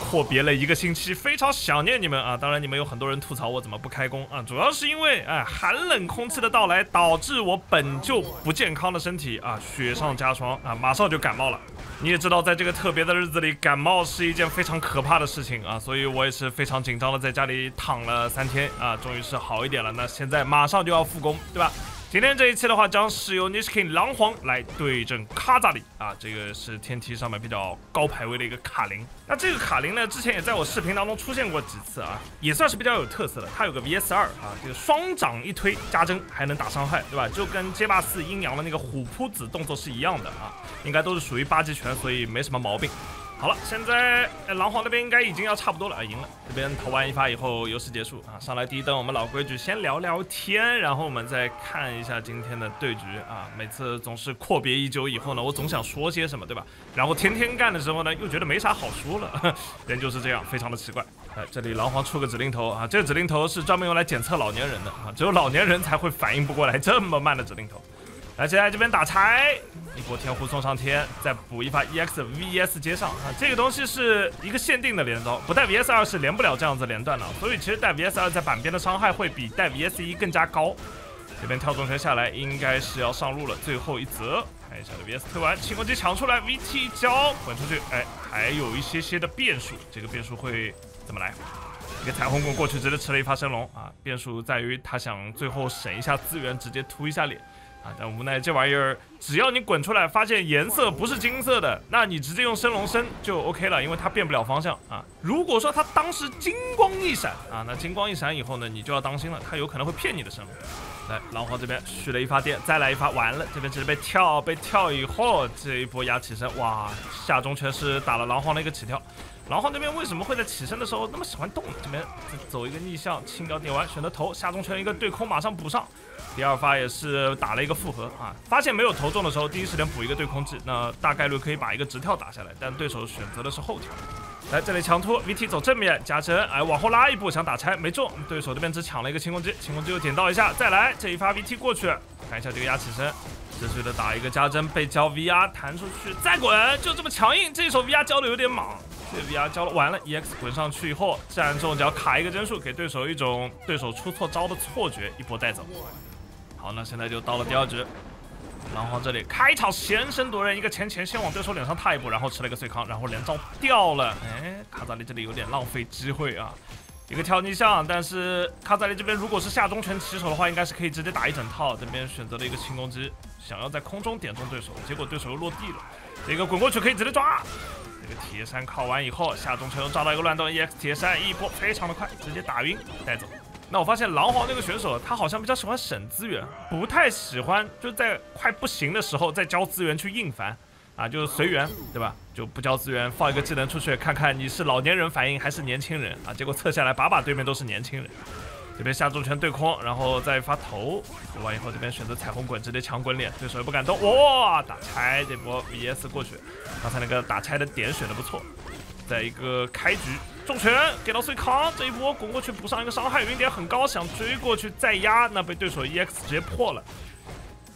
阔别了一个星期，非常想念你们啊！当然，你们有很多人吐槽我怎么不开工啊，主要是因为哎，寒冷空气的到来导致我本就不健康的身体啊雪上加霜啊，马上就感冒了。你也知道，在这个特别的日子里，感冒是一件非常可怕的事情啊，所以我也是非常紧张的，在家里躺了三天啊，终于是好一点了。那现在马上就要复工，对吧？今天这一期的话，将是由 Nishkin 狼皇来对阵卡扎里啊，这个是天梯上面比较高排位的一个卡林。那这个卡林呢，之前也在我视频当中出现过几次啊，也算是比较有特色的。它有个 VS 二啊，这个双掌一推加针还能打伤害，对吧？就跟街霸四阴阳的那个虎扑子动作是一样的啊，应该都是属于八极拳，所以没什么毛病。好了，现在狼皇那边应该已经要差不多了啊，赢了。这边投完一发以后，游戏结束啊，上来第一灯，我们老规矩先聊聊天，然后我们再看一下今天的对局啊。每次总是阔别已久以后呢，我总想说些什么，对吧？然后天天干的时候呢，又觉得没啥好说了，人就是这样，非常的奇怪。哎，这里狼皇出个指令头啊，这个指令头是专门用来检测老年人的啊，只有老年人才会反应不过来这么慢的指令头。来，现在这边打拆，一波天胡送上天，再补一发 EX VS 接上啊！这个东西是一个限定的连招，不带 VS 二是连不了这样子连段的，所以其实带 VS 二在板边的伤害会比带 VS 一更加高。这边跳重拳下来，应该是要上路了，最后一则，看一下这 VS 推完，轻攻击抢出来，VT 交滚出去，哎，还有一些些的变数，这个变数会怎么来？一个彩虹滚过去，直接吃了一发升龙啊！变数在于他想最后省一下资源，直接突一下脸。啊，但无奈这玩意儿，只要你滚出来发现颜色不是金色的，那你直接用升龙升就 OK 了，因为它变不了方向啊。如果说它当时金光一闪啊，那金光一闪以后呢，你就要当心了，它有可能会骗你的升龙。来，狼皇这边续了一发电，再来一发，完了，这边直接被跳，被跳以后这一波压起身，哇，下中全是打了狼皇的一个起跳。狼皇这边为什么会在起身的时候那么喜欢动？这边走一个逆向，轻掉点完，选择投下中拳一个对空，马上补上。第二发也是打了一个复合啊，发现没有投中的时候，第一时间补一个对空技，那大概率可以把一个直跳打下来。但对手选择的是后跳。来这里强突，VT 走正面加针，哎往后拉一步想打拆没中，对手这边只抢了一个轻攻击，轻攻击又点到一下，再来这一发 VT 过去，看一下这个压起身。持续的打一个加针，被交 VR 弹出去，再滚，就这么强硬。这一手 VR 交的有点莽，这 VR 交了完了，EX 滚上去以后，站中脚卡一个帧数，给对手一种对手出错招的错觉，一波带走。好，那现在就到了第二局，然后这里开场先声夺人，一个前前先往对手脸上踏一步，然后吃了一个碎康，然后连招掉了。哎，卡扎利这里有点浪费机会啊。一个跳逆向，但是卡扎利这边如果是下中拳起手的话，应该是可以直接打一整套。这边选择了一个轻攻击，想要在空中点中对手，结果对手又落地了。这个滚过去可以直接抓。这个铁山靠完以后，下中拳又抓到一个乱动，EX 铁山一波非常的快，直接打晕带走。那我发现狼皇那个选手，他好像比较喜欢省资源，不太喜欢就在快不行的时候再交资源去硬翻。啊，就是随缘，对吧？就不交资源，放一个技能出去，看看你是老年人反应还是年轻人啊？结果测下来，把把对面都是年轻人。这边下重拳对空，然后再发头，投完以后这边选择彩虹滚，直接强滚脸，对手也不敢动。哇，打拆这波 VS 过去，刚才那个打拆的点选的不错。再一个开局重拳给到碎康，这一波滚过去补上一个伤害，云点很高，想追过去再压，那被对手 EX 直接破了。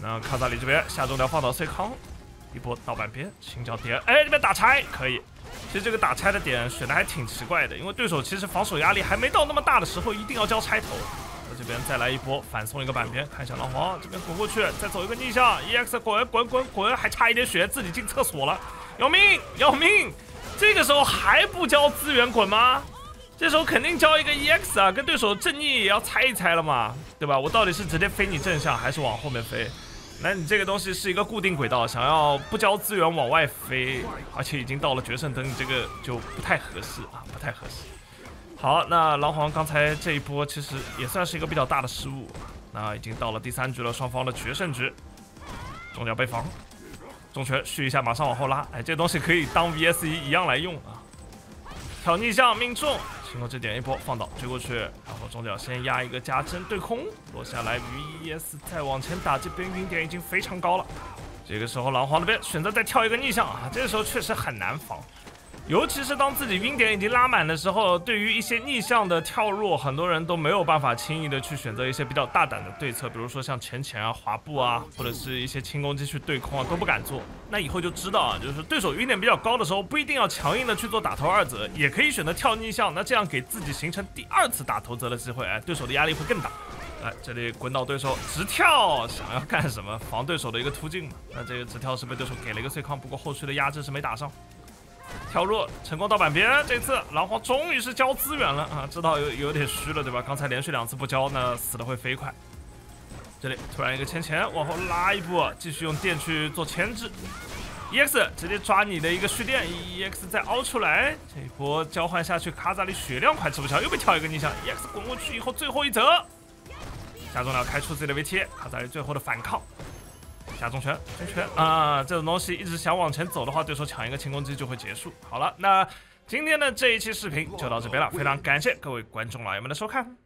那卡萨里这边下重条放到碎康。一波到半边，青椒点，哎，这边打拆可以。其实这个打拆的点选的还挺奇怪的，因为对手其实防守压力还没到那么大的时候，一定要交拆头。那这边再来一波反送一个板边，看一下老黄这边滚过去，再走一个逆向，EX 滚滚滚滚，还差一点血，自己进厕所了，要命要命！这个时候还不交资源滚吗？这时候肯定交一个 EX 啊，跟对手正逆也要猜一猜了嘛，对吧？我到底是直接飞你正向，还是往后面飞？那你这个东西是一个固定轨道，想要不交资源往外飞，而且已经到了决胜灯，这个就不太合适啊，不太合适。好，那狼皇刚才这一波其实也算是一个比较大的失误。那已经到了第三局了，双方的决胜局，重脚被防，重拳蓄一下，马上往后拉。哎，这东西可以当 VS 一一样来用啊。挑逆向命中。轻攻击点一波放倒追过去，然后中脚先压一个加针对空落下来，VES 再往前打，这边晕点已经非常高了。这个时候狼皇那边选择再跳一个逆向啊，这个时候确实很难防。尤其是当自己晕点已经拉满的时候，对于一些逆向的跳弱，很多人都没有办法轻易的去选择一些比较大胆的对策，比如说像前前啊、滑步啊，或者是一些轻攻击去对空啊，都不敢做。那以后就知道啊，就是对手晕点比较高的时候，不一定要强硬的去做打头二则，也可以选择跳逆向，那这样给自己形成第二次打头则的机会，哎，对手的压力会更大。哎，这里滚倒对手，直跳，想要干什么？防对手的一个突进嘛。那这个直跳是被对手给了一个碎抗，不过后续的压制是没打上。跳入成功到板边，这次狼皇终于是交资源了啊！知道有有点虚了对吧？刚才连续两次不交，那死的会飞快。这里突然一个前前往后拉一步，继续用电去做牵制。EX 直接抓你的一个蓄电，EX 再凹出来，这一波交换下去，卡扎里血量快吃不消，又被跳一个逆向，EX 滚过去以后最后一折，加重了开出自己的 VT，卡扎里最后的反抗。加重拳，重拳啊！这种东西一直想往前走的话，对手抢一个轻攻击就会结束。好了，那今天的这一期视频就到这边了，非常感谢各位观众老爷们的收看。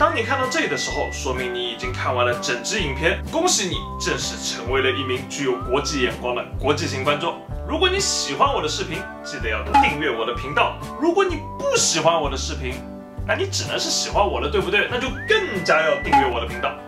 当你看到这里的时候，说明你已经看完了整支影片，恭喜你，正式成为了一名具有国际眼光的国际型观众。如果你喜欢我的视频，记得要订阅我的频道。如果你不喜欢我的视频，那你只能是喜欢我了，对不对？那就更加要订阅我的频道。